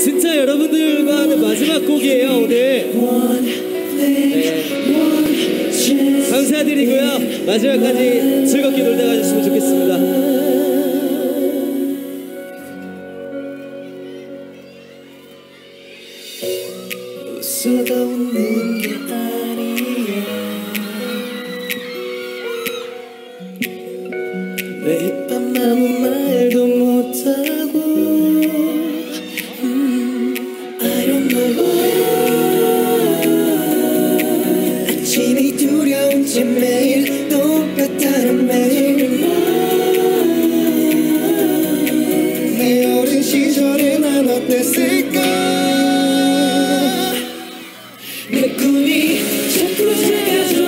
진짜 여러분들과 하는 마지막 곡이에요 오늘. 네. 감사드리고요. 마지막까지 즐겁게 놀다 가셨으면 좋겠습니다. 웃어도 웃는 게 아니야. 매일 밤 아무 말 왠지 매일 눈빛 다른 매일. 내 어린 시절에 난 어땠을까? 내 꿈이 자꾸 작아져